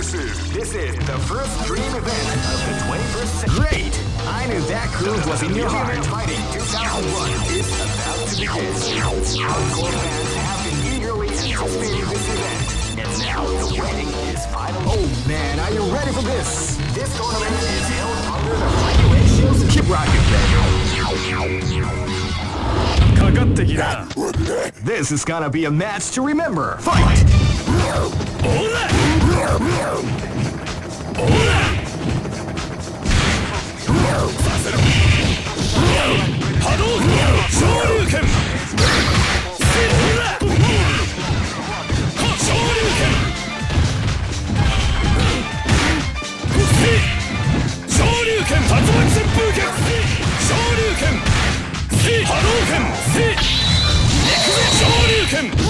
This is this is the first dream event of the 21st century. Great! I knew that groove was in your heart. Fighting 2001 is about to begin. Hardcore fans have been eagerly anticipating this event, and now the wedding is final. Oh man, are you ready for this? This tournament is held under the regulations. Keep rocking. This is gonna be a match to remember. Fight. Hadouken! See! 上流拳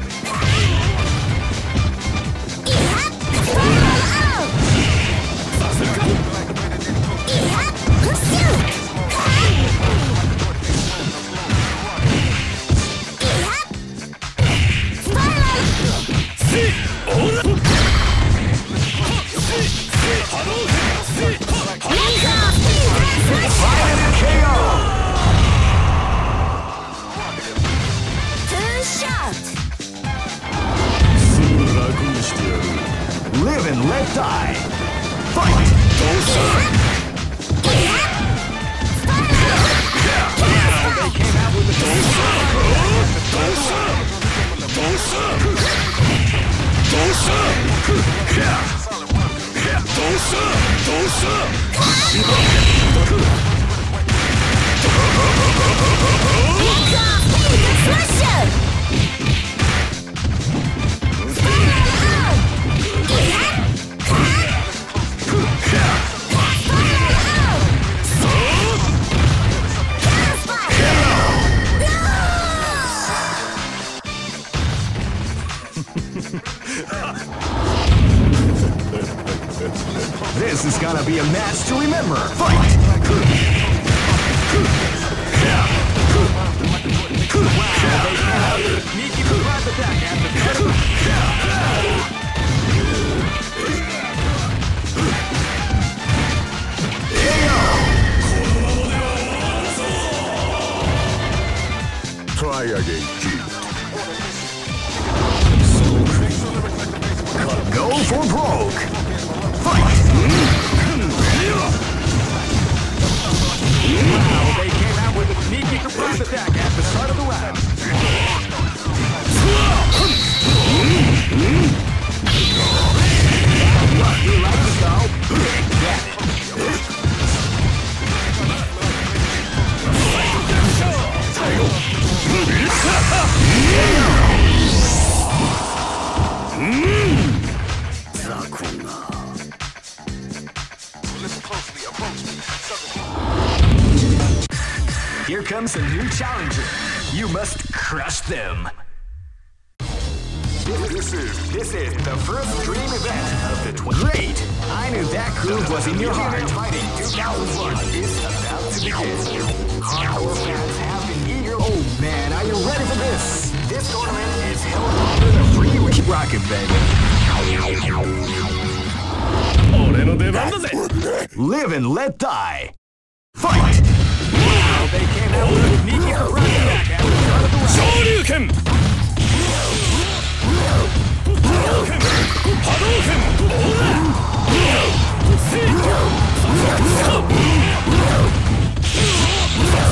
Die. Fight! Ihap! Oh man, are you ready for this? This tournament is held. Keep rocking, baby. Live and let die. Fight! Shoryuken! Hadouken!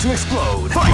to explode.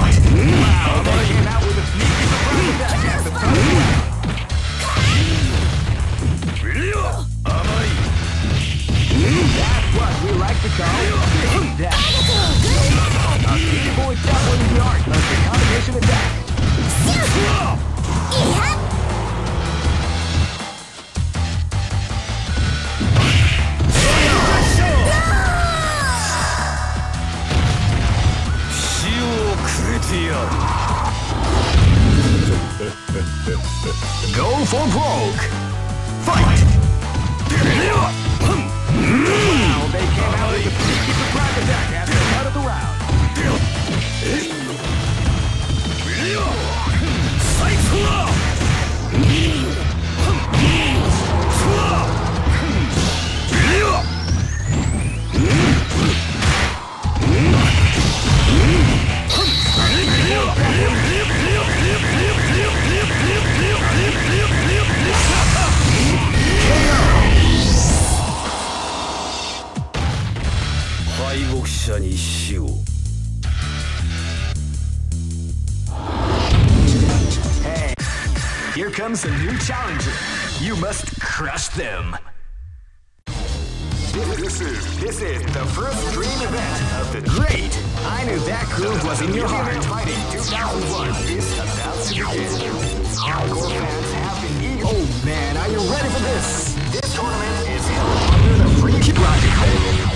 者に死を Hey, here comes a new challenger. You must crush them. This is this is the first dream event of the great. I knew that groove was in your heart. Fighting 2001 is about to begin. Hardcore fans have been eager. Oh man, are you ready for this? This tournament is held under the free project.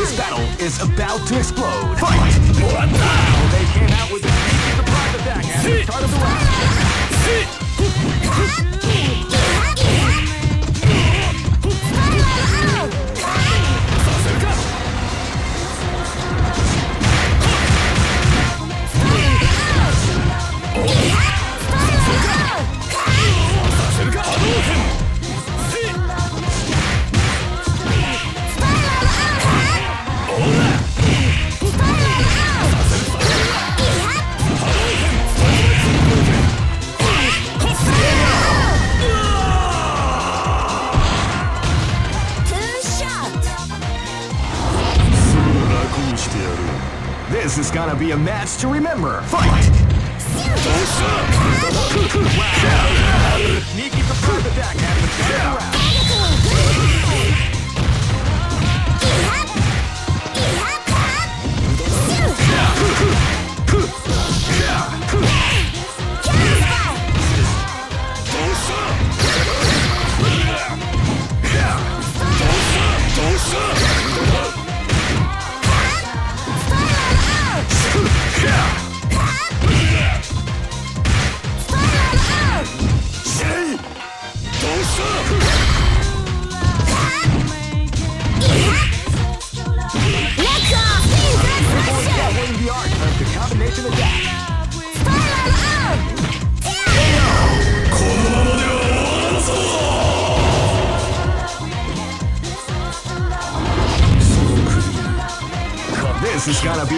This battle is about to explode. Fight! They came out with the at the start of the round. This is gonna be a match to remember. Fight! Sneaky the the round.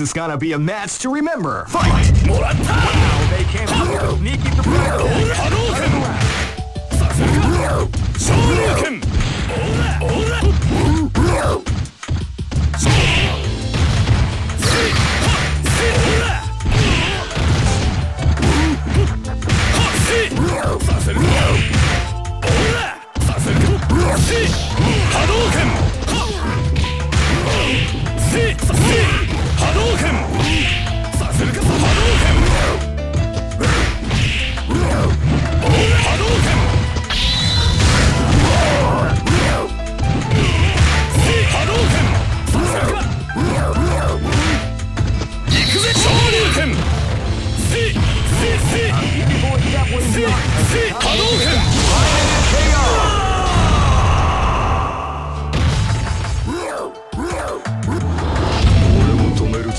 This is gonna be a match to remember. Fight! Wow, they came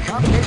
Come here.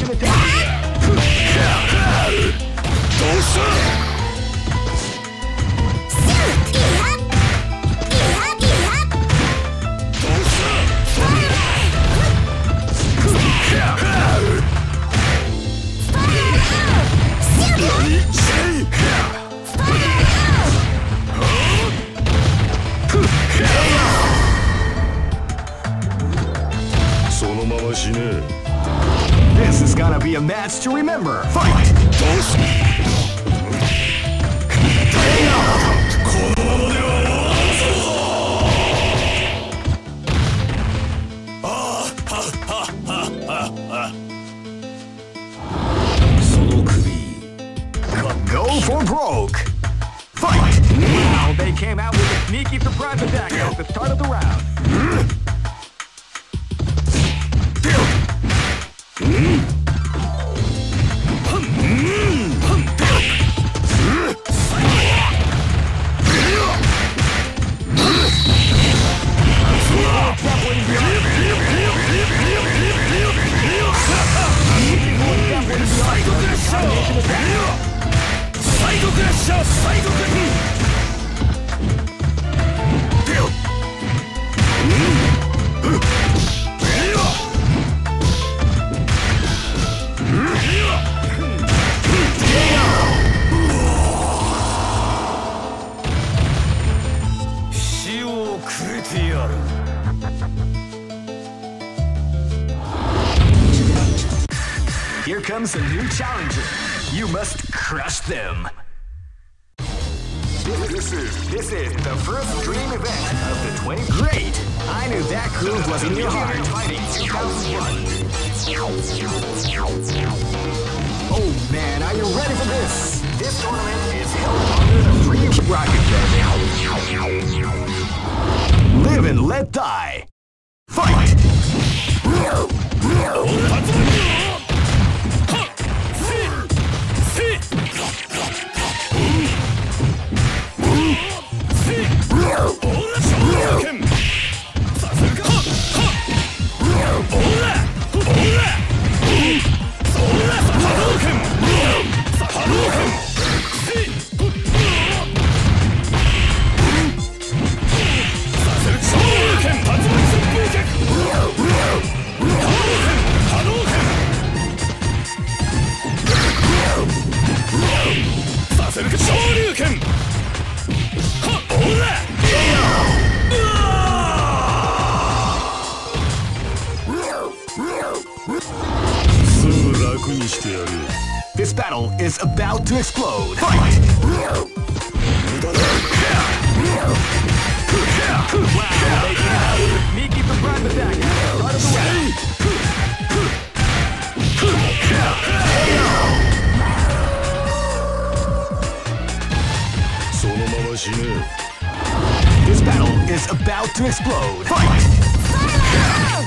This battle is about to explode. Fight! Wow. Miki prime attack. Out of the way. This battle is about to explode. Fight!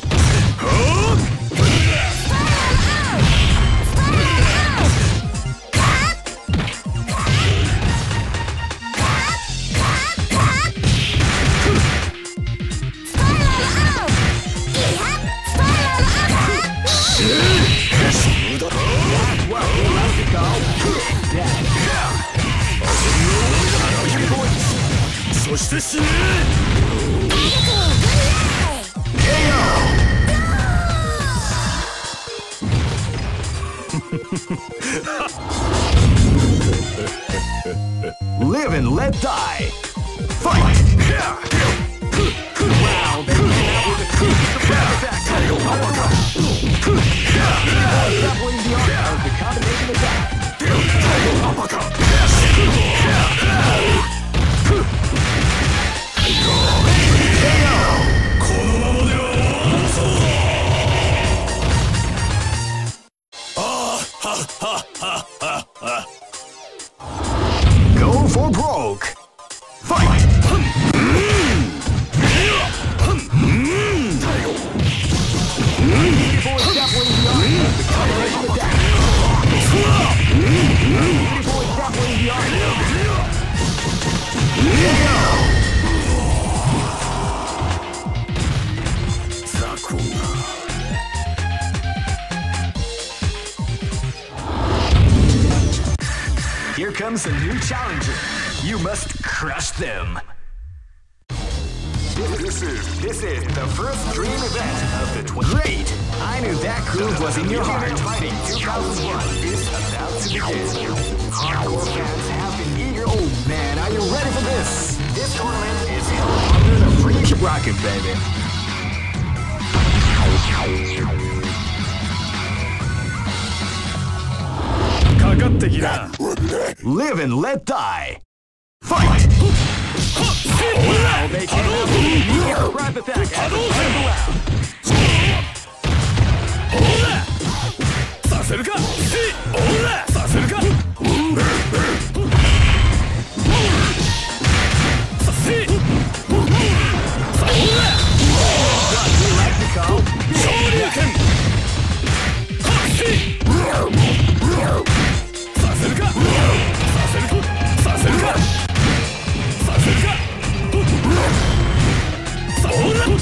したそして死ね Live and let die. Fight! Wow, they came out with a coup of Prime Attack. Out of the way. Grappling the art of the combination attack. こ Comes a new challenger. You must crush them. This is this is the first dream event of the 20. Great! I knew that groove was in your heart. Fighting 2001 is about to begin. Hardcore fans have been eager. Oh man, are you ready for this? This tournament is held under the free. Keep rocking, baby. かかってきな Live and let die Fight! Crime attack at the loud! させるかほらさせるか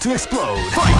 to explode. Fight!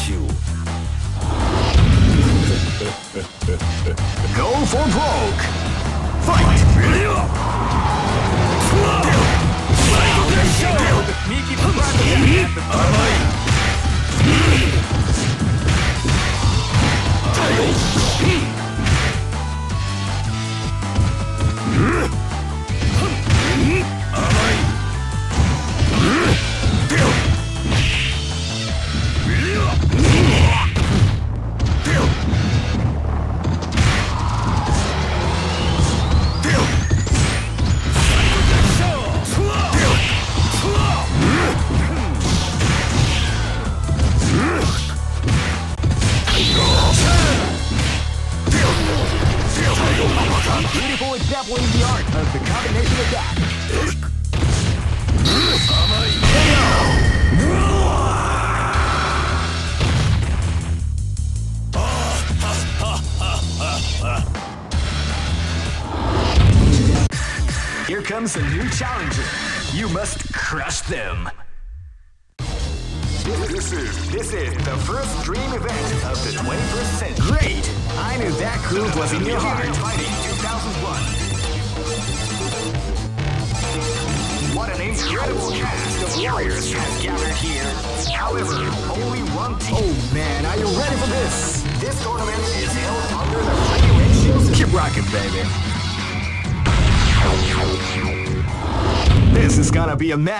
Go for broke! Fight! Miki!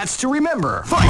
stats to remember. Fight!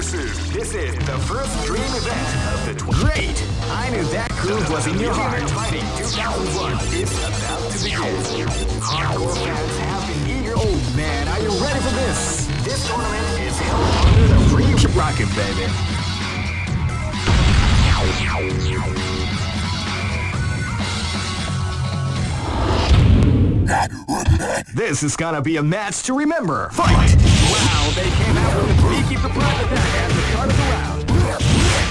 This is this is the first dream event of the tw- Great! I knew that groove was in your heart. Fighting 2001 is about to begin. Hardcore fans have been eager. Oh man, are you ready for this? This tournament is held under the free. Keep rocking, baby. This is gonna be a match to remember. Fight. Wow, they came out with a sneaky surprise attack at the start of the round. Yeah.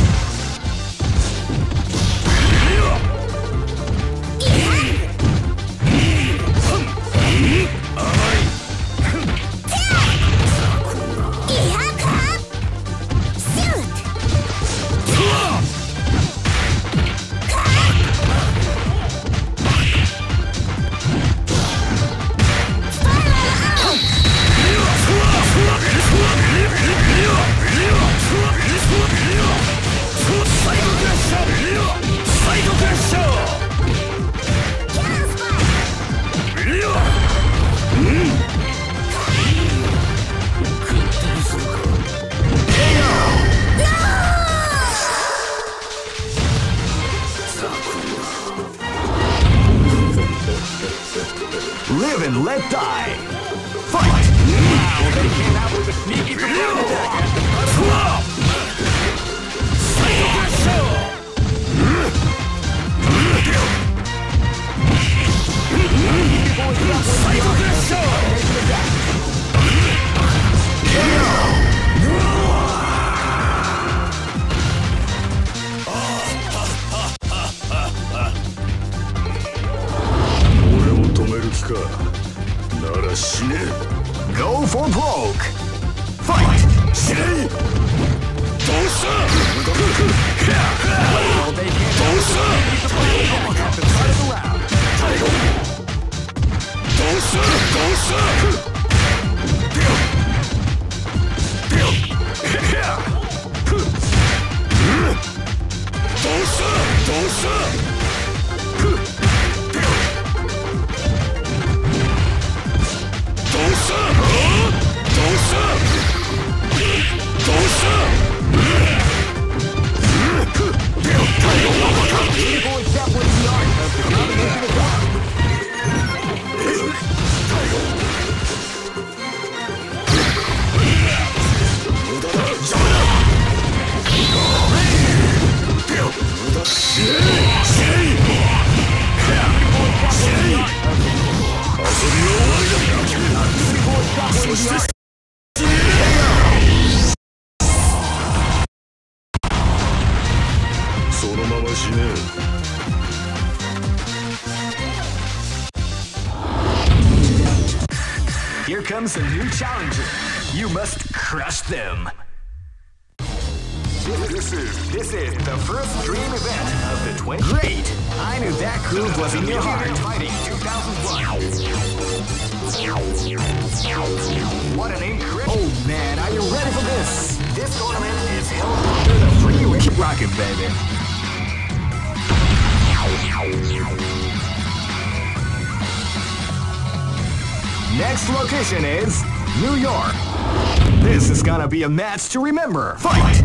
be a match to remember. Fight!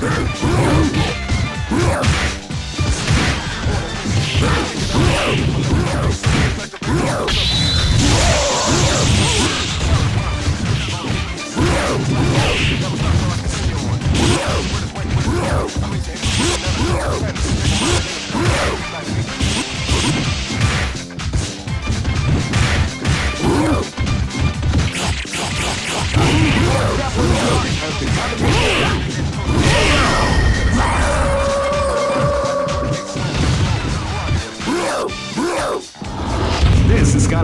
Hey!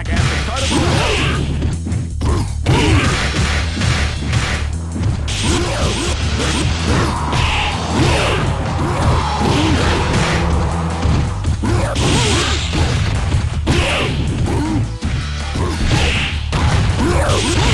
attack after carnival. Yeah.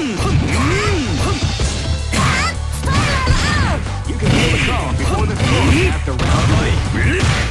the floor after round three.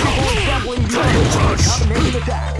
Double, doubling, doubling, double touch. Attack.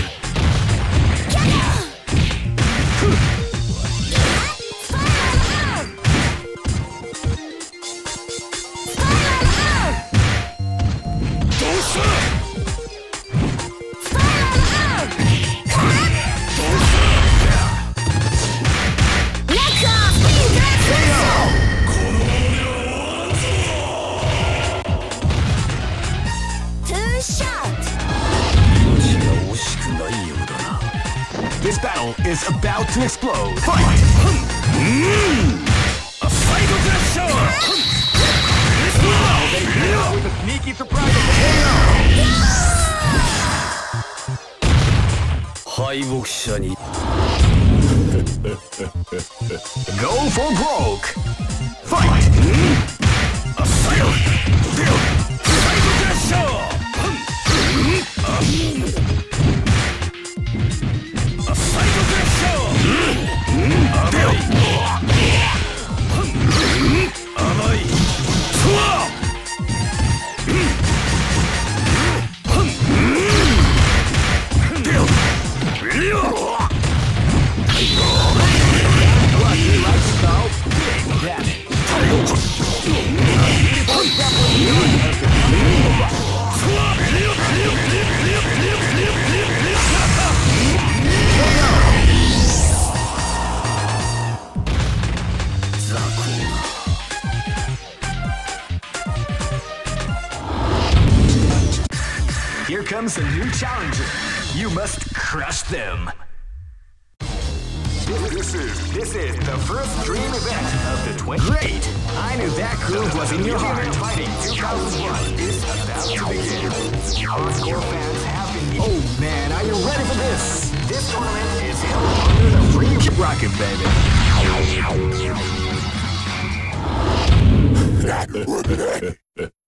Hardcore fans have been. Oh man, are you ready for this? This tournament is held under the free rocket, baby.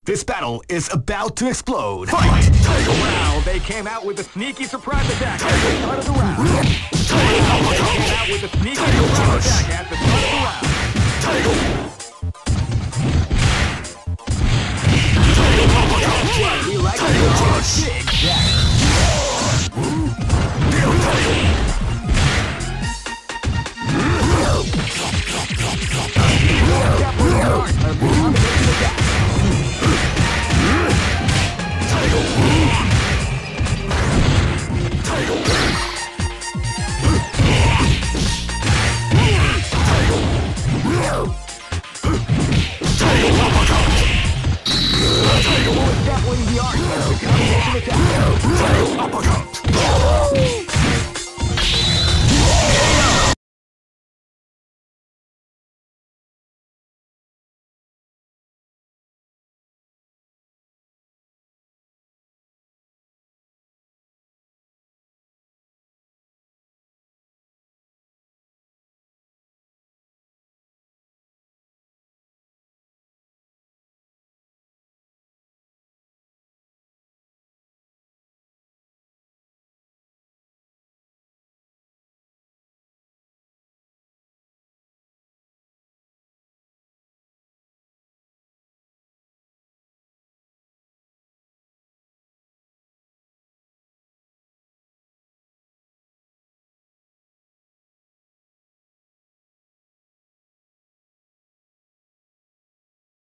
this battle is about to explode. Fight! Wow, they came out with a sneaky surprise attack at the start of the round. They came out with a sneaky surprise attack at the start of the round. Title. following the arc as the ground is Uppercut!